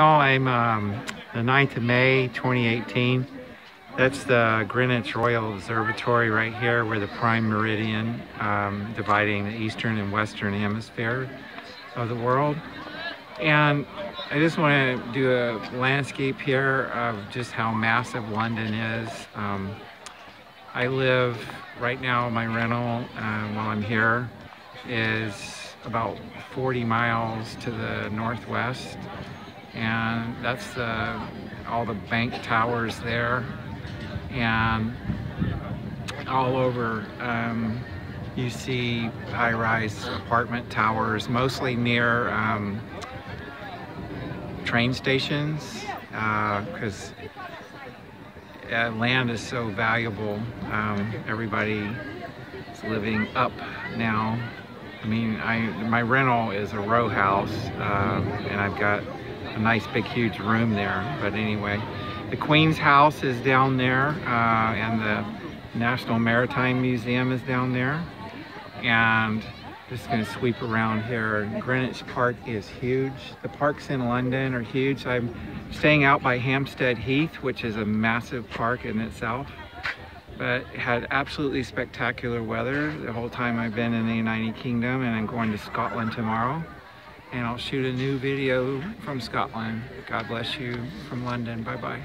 I'm um, the 9th of May 2018. That's the Greenwich Royal Observatory right here where the prime meridian um, dividing the eastern and western hemisphere of the world. And I just want to do a landscape here of just how massive London is. Um, I live right now, my rental uh, while I'm here is about 40 miles to the northwest and that's the all the bank towers there. And all over um, you see high-rise apartment towers mostly near um, train stations because uh, uh, land is so valuable. Um, everybody is living up now. I mean I my rental is a row house uh, and I've got a nice big huge room there. But anyway, the Queen's House is down there uh, and the National Maritime Museum is down there. And just gonna sweep around here. Greenwich Park is huge. The parks in London are huge. I'm staying out by Hampstead Heath, which is a massive park in itself. But had absolutely spectacular weather the whole time I've been in the United Kingdom and I'm going to Scotland tomorrow and I'll shoot a new video from Scotland. God bless you from London. Bye-bye.